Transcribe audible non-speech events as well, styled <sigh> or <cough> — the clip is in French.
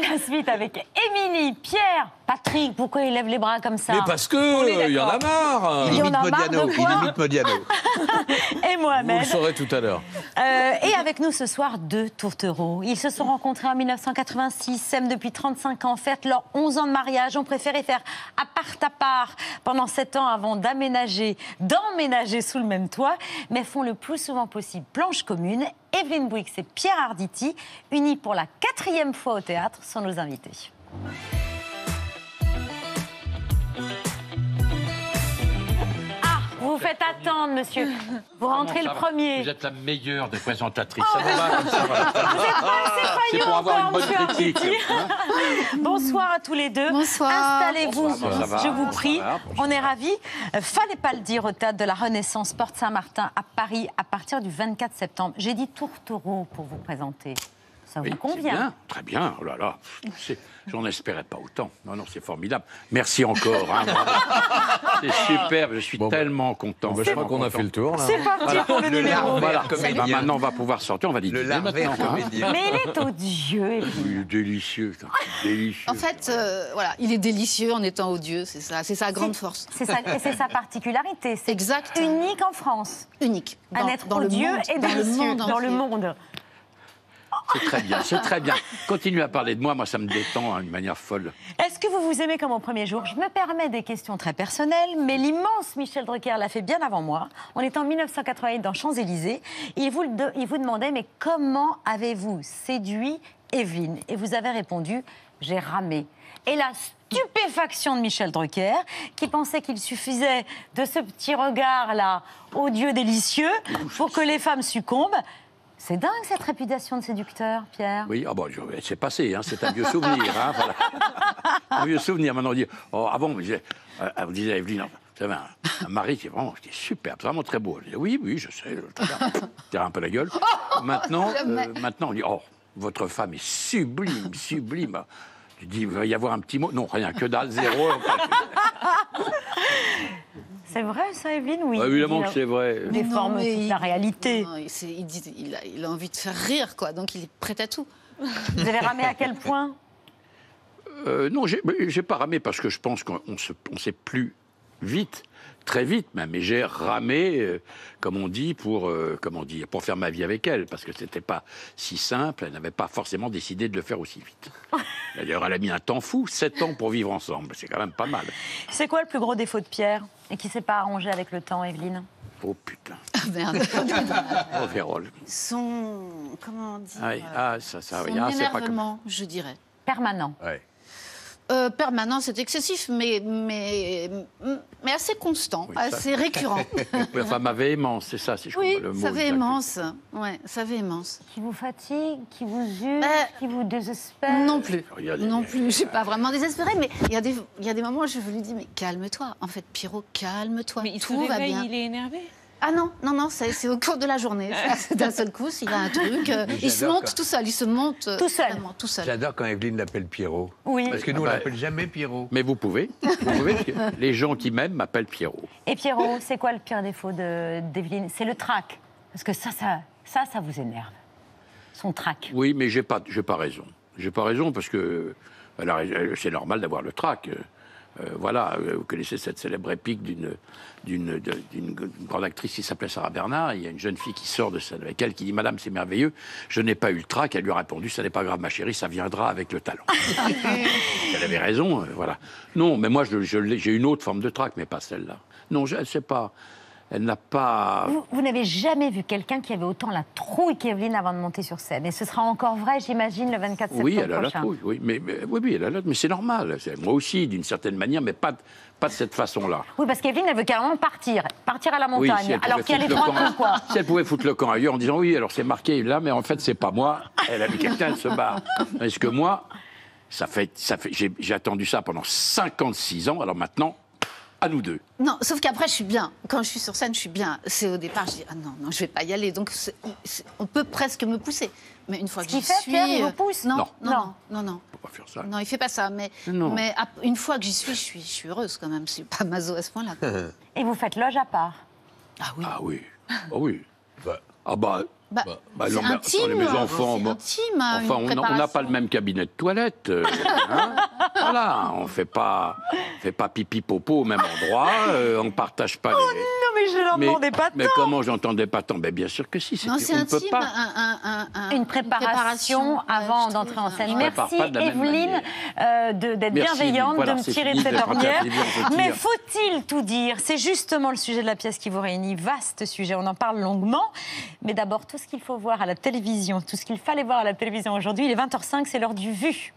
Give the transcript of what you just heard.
la suite avec Émilie, Pierre, Patrick. Pourquoi il lève les bras comme ça Mais parce que il y en a marre. Il y en imite a marre Modiano. de Il imite Modiano. <laughs> Et Vous Mohamed. le saurez tout à l'heure. Euh, et avec nous ce soir, deux tourtereaux. Ils se sont rencontrés en 1986, s'aiment depuis 35 ans, fêtent leurs 11 ans de mariage, ont préféré faire à part à part pendant 7 ans avant d'aménager, d'emménager sous le même toit, mais font le plus souvent possible planche commune. Evelyne Bouix et Pierre Arditi, unis pour la quatrième fois au théâtre, sont nos invités. Faites attendre, monsieur. Vous rentrez le va. premier. Vous êtes la meilleure des présentatrices. ça vous va comme ça, voilà. Vous êtes pas assez C'est pour avoir une bonne monsieur critique. Arditi. <laughs> Bonsoir à tous les deux. Bonsoir. Installez-vous, va je vous prie. Va, On est ravis. Euh, Fallait pas le dire au théâtre de la Renaissance Porte Saint-Martin à Paris à partir du 24 septembre. J'ai dit tourtereau pour vous présenter. Ça Oui, vous c'est convient bien, Très bien. Oh là là. J'en espérais pas autant. Non, non, c'est formidable. Merci encore. hein, <laughs> c'est superbe. Je suis Bon, bah, tellement content. Bah, je crois qu'on a fait le tour. C'est parti pour le, Le numéro. Voilà. Bah, maintenant, on va pouvoir sortir. On va Le larvaire hein. Mais il est odieux. Evelyne. Oui, délicieux. putain, Délicieux. En fait, euh, voilà, il est délicieux en étant odieux, c'est ça, c'est sa grande force. C'est sa, et c'est sa <laughs> particularité. C'est Exact. unique en France. Unique. Un Dans- être dans le odieux monde- et dans le monde dans le monde. C'est très bien. C'est très bien. Continuez à parler de moi. Moi, ça me détend hein, d'une manière folle. Est-ce que vous vous aimez comme au premier jour? Je me permets des questions très personnelles, mais l'immense Michel Drucker l'a fait bien avant moi. On était en 1988 dans Champs-Élysées. Il vous, le de- il vous demandait, mais comment avez-vous séduit Evelyne? Et vous avez répondu, j'ai ramé. Et la stupéfaction de Michel Drucker, qui pensait qu'il suffisait de ce petit regard-là, odieux, délicieux, pour que les femmes succombent. C'est dingue cette réputation de séducteur, Pierre. Oui, ah bon, je- c'est passé, hein, c'est un vieux souvenir. Hein, voilà. Un vieux souvenir. Maintenant, on dit, oh, avant, on disait, euh, on disait à Evelyne, vous avez un, un mari qui est vraiment qui est superbe, vraiment très beau. Disait, oui, oui, je sais, bien. Tire un peu la gueule. <laughs> Maintenant, euh, maintenant, on dit, oh, votre femme est sublime, sublime. Tu dis, il va y avoir un petit mot. Non, rien, que dalle, zéro. <laughs> C'est vrai ça, Evelyne Oui. Bah, évidemment que c'est vrai. Non, mais toute il- la réalité. Non, il, dit- a, il a envie de faire rire, quoi, donc il est prêt à tout. Vous avez ramé à quel point? Euh, non, j'ai pas ramé parce que je pense qu'on on sait plus vite, très vite même. Mais j'ai ramé, euh, comme on dit, pour euh, comment dire, pour faire ma vie avec elle, parce que c'était pas si simple. Elle n'avait pas forcément décidé de le faire aussi vite. <laughs> D'ailleurs, elle a mis un temps fou, sept ans pour vivre ensemble. C'est quand même pas mal. C'est quoi le plus gros défaut de Pierre et qui s'est pas arrangé avec le temps, Evelyne? Oh putain, Ah, merde. <laughs> oh Vérole. Son. Comment dire Ah, oui, ah, ça, ça, oui, Son ah, c'est pas comme. je dirais. Permanent. Ouais. Euh, permanent, c'est excessif, mais, mais, mais assez constant, Oui, ça- assez récurrent. <laughs> Oui, enfin, ma véhémence, c'est ça, si je oui, comprends le mot. sa véhémence. Ouais, sa véhémence. Qui vous fatigue, qui vous use, Euh, qui vous désespère Non plus. Regardez. Non plus, je suis pas vraiment désespérée, mais il y, a des- il y a des moments où je lui dis, mais calme-toi. En fait, Pierrot, calme-toi. Mais il Tout se va réveille, bien. il est énervé. Ah non, non, non, c'est c'est au cours de la journée. <laughs> D'un seul coup, s'il a un truc, euh, il se monte quand- tout seul, il se monte euh, Tout seul. vraiment, tout seul. J'adore quand Evelyne l'appelle Pierrot. Oui. Parce que nous, on Ah bah- l'appelle jamais Pierrot. Mais vous pouvez. Vous pouvez parce que <laughs> les gens qui m'aiment m'appellent Pierrot. Et Pierrot, c'est quoi le pire défaut de- d'Evelyne? C'est le trac. Parce que ça, ça, ça, ça vous énerve. Son trac. Oui, mais j'ai pas, j'ai pas raison. J'ai pas raison parce que elle- c'est normal d'avoir le trac. Euh, voilà, euh, vous connaissez cette célèbre épique d'une d'une de- d'une d'une grande actrice qui s'appelait Sarah Bernard. Il y a une jeune fille qui sort de scène avec elle qui dit Madame, c'est merveilleux. Je n'ai pas eu le trac. Elle lui a répondu Ça n'est pas grave, ma chérie, ça viendra avec le talent. <laughs> elle avait raison. euh, voilà. Non, mais moi, j'ai une autre forme de trac, mais pas celle-là. Non, je, elle sait pas. Elle n'a pas. Vous, vous n'avez jamais vu quelqu'un qui avait autant la trouille qu'Evelyne avant de monter sur scène. Et ce sera encore vrai, j'imagine, le 24 septembre Oui, elle a la trouille, oui, mais, mais- oui, oui, elle a la mais c'est normal. Moi aussi, d'une certaine manière, mais pas, de- pas de cette façon-là. Oui, parce qu'Evelyne, elle veut carrément partir. Partir à la Oui, montagne. si elle alors pouvait qu'il y a les foutre trois le camp- coups, quoi. Si elle pouvait foutre le camp ailleurs en disant oui, alors c'est marqué là, mais en fait c'est pas moi. Elle a vu quelqu'un, elle se barre. Parce que moi, ça fait, ça fait, j'ai attendu ça pendant 56 ans. Alors maintenant, à nous deux. Non, sauf qu'après, je suis bien. Quand je suis sur scène, je suis bien. C'est au départ, je dis, ah non, non, je vais pas y aller. Donc, on peut presque me pousser. Mais une fois Ce que qui j'y fait, suis... Pierre, il vous euh, pousse Non, Non. non, non, non, non. Faut pas faire ça. Non, il fait pas ça. Mais, Non. mais une fois que j'y suis, je suis, je suis heureuse quand même. Je suis pas maso à ce point-là. <laughs> Et vous faites loge à part. ah oui. Ah oui, ah oui. <laughs> Bah, Ah bah, Bah, bah c'est non, mais intime. attendez, mes enfants, bon. intime. hein, Enfin, on n'a- pas le même cabinet de toilette. euh, <laughs> hein. Voilà, on fait pas, fait pas pipi popo au même endroit. euh, on partage pas. les... Non, mais je n'en mais, demandais pas mais tant. comment j'entendais pas tant? Ben bien sûr que si. Non, c'est peut pas. un- un- un- un- Une préparation ouais, avant d'entrer en scène. prépare Merci Evelyne euh, d'être bienveillante, voilà, de me tirer fini de cette ornière. Mais faut-il tout dire? C'est justement le sujet de la pièce qui vous réunit. Vaste sujet, on en parle longuement. Mais d'abord, tout ce qu'il faut voir à la télévision, tout ce qu'il fallait voir à la télévision aujourd'hui, il est 20h05, c'est l'heure du vu.